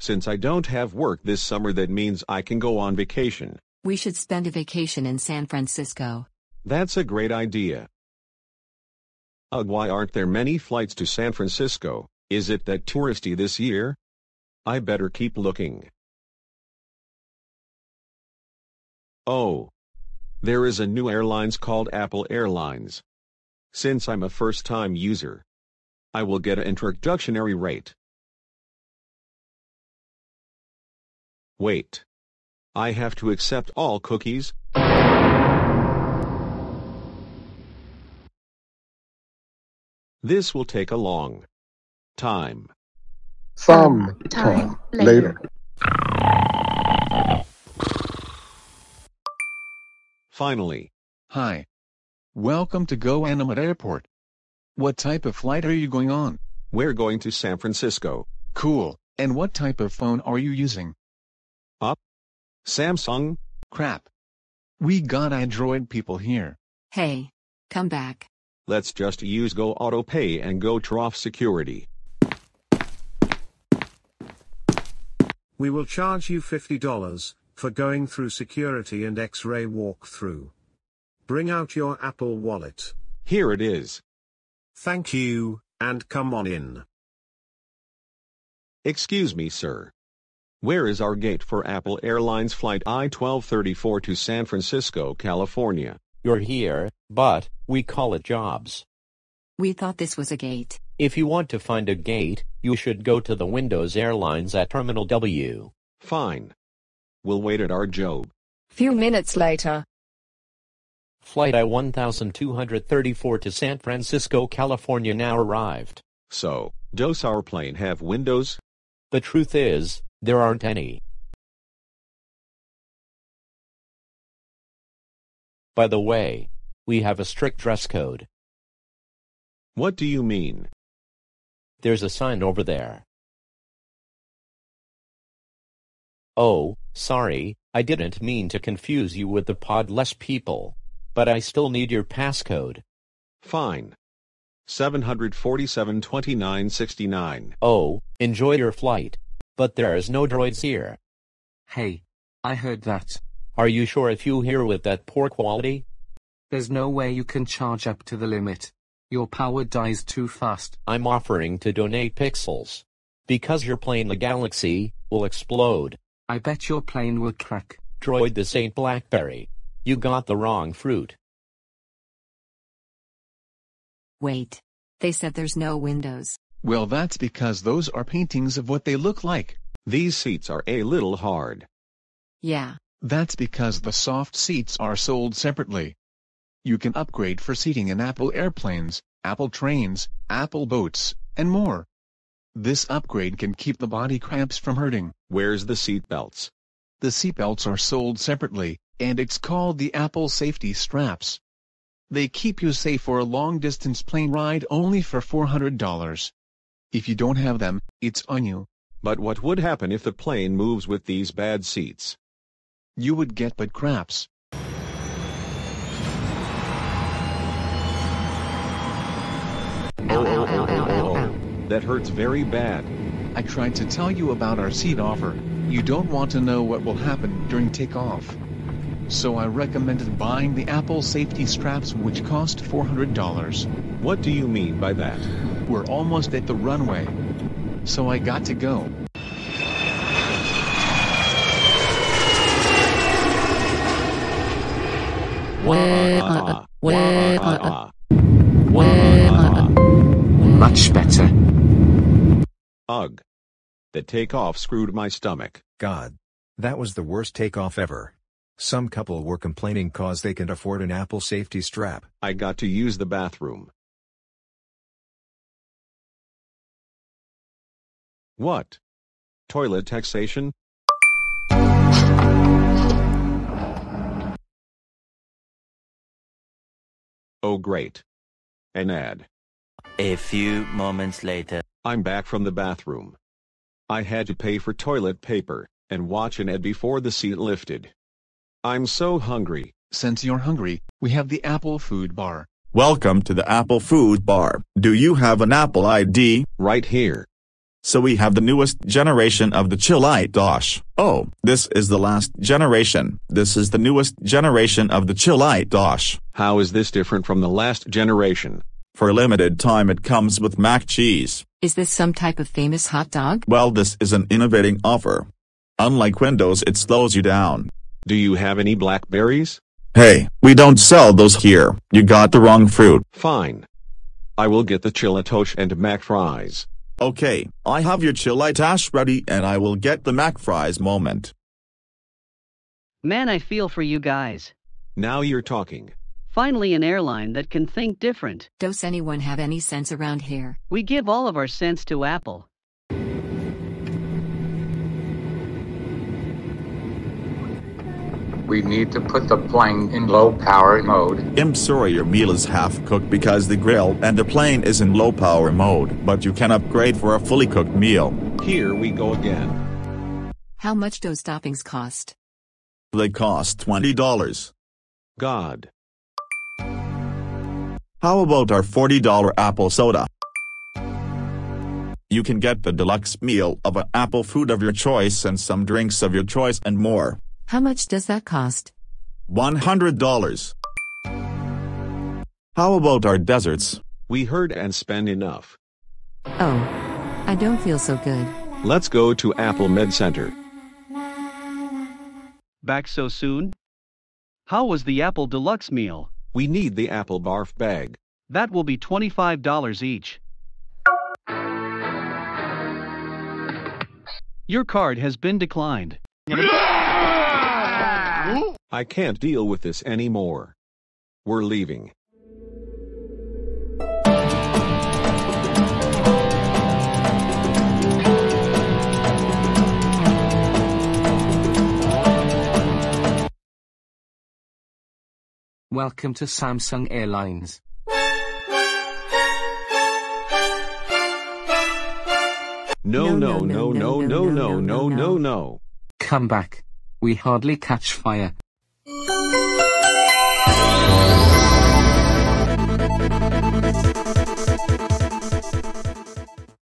Since I don't have work this summer that means I can go on vacation. We should spend a vacation in San Francisco. That's a great idea. Ugh, why aren't there many flights to San Francisco? Is it that touristy this year? I better keep looking. Oh. There is a new airlines called Apple Airlines. Since I'm a first-time user, I will get an introductory rate. Wait. I have to accept all cookies? This will take a long time. Some time later. Finally, Hi. Welcome to Guantanamo Airport. What type of flight are you going on? we're going to San Francisco. Cool. And what type of phone are you using? Samsung? Crap. We got Android people here. Hey, come back. Let's just use Go Auto Pay and go Trough Security. We will charge you $50 for going through security and X-ray walkthrough. Bring out your Apple Wallet. Here it is. Thank you, and come on in. Excuse me, sir. Where is our gate for Apple Airlines Flight I-1234 to San Francisco, California? You're here, but we call it jobs. We thought this was a gate. If you want to find a gate, you should go to the Windows Airlines at Terminal W. Fine. We'll wait at our job. Few minutes later. Flight I-1234 to San Francisco, California now arrived. So, does our plane have windows? The truth is, there aren't any. By the way, we have a strict dress code. What do you mean? There's a sign over there. Oh, sorry, I didn't mean to confuse you with the podless people. But I still need your passcode. Fine. 747-2969. Oh, enjoy your flight. But there is no droids here. Hey, I heard that. Are you sure if you hear with that poor quality? There's no way you can charge up to the limit. Your power dies too fast. I'm offering to donate pixels. Because your plane the galaxy will explode. I bet your plane will crack. Droid this ain't Blackberry. You got the wrong fruit. Wait. They said there's no windows. Well, that's because those are paintings of what they look like. These seats are a little hard. Yeah. That's because the soft seats are sold separately. You can upgrade for seating in Apple airplanes, Apple trains, Apple boats, and more. This upgrade can keep the body cramps from hurting. Where's the seat belts? The seatbelts are sold separately, and it's called the Apple Safety Straps. They keep you safe for a long-distance plane ride only for $400. If you don't have them, it's on you. But what would happen if the plane moves with these bad seats? You would get butt craps. Ow, ow, ow, ow, ow, ow. That hurts very bad. I tried to tell you about our seat offer. You don't want to know what will happen during takeoff. So I recommended buying the Apple safety straps which cost $400. What do you mean by that? We're almost at the runway. So I got to go. Where- Much better. Ugh. The takeoff screwed my stomach. God. That was the worst takeoff ever. Some couple were complaining cause they can't afford an Apple safety strap. I got to use the bathroom. What? Toilet taxation? Oh great. An ad. A few moments later. I'm back from the bathroom. I had to pay for toilet paper and watch an ad before the seat lifted. I'm so hungry. Since you're hungry, we have the Apple Food Bar. Welcome to the Apple Food Bar. Do you have an Apple ID? Right here. So we have the newest generation of the Chillite Dosh. Oh, this is the last generation. This is the newest generation of the Chillite Dosh. How is this different from the last generation? For a limited time it comes with mac cheese. Is this some type of famous hot dog? Well this is an innovating offer. Unlike Windows it slows you down. Do you have any blackberries? Hey, we don't sell those here. You got the wrong fruit. Fine. I will get the chilatosh and mac fries. Okay, I have your chilitash ready and I will get the mac fries moment. Man, I feel for you guys. Now you're talking. Finally an airline that can think different. Does anyone have any sense around here? We give all of our cents to Apple. We need to put the plane in low power mode. I'm sorry your meal is half cooked because the grill and the plane is in low power mode, but you can upgrade for a fully cooked meal. Here we go again. How much do those toppings cost? They cost $20. God. How about our $40 apple soda? You can get the deluxe meal of an apple food of your choice and some drinks of your choice and more. How much does that cost? $100. How about our deserts? We heard and spend enough. Oh. I don't feel so good. Let's go to Apple Med Center. Back so soon? How was the Apple Deluxe meal? We need the Apple Barf bag. That will be $25 each. Your card has been declined. I can't deal with this anymore. We're leaving. Welcome to Samsung Airlines. No, no, no, no, no, no, no, no, no. Come back. We hardly catch fire.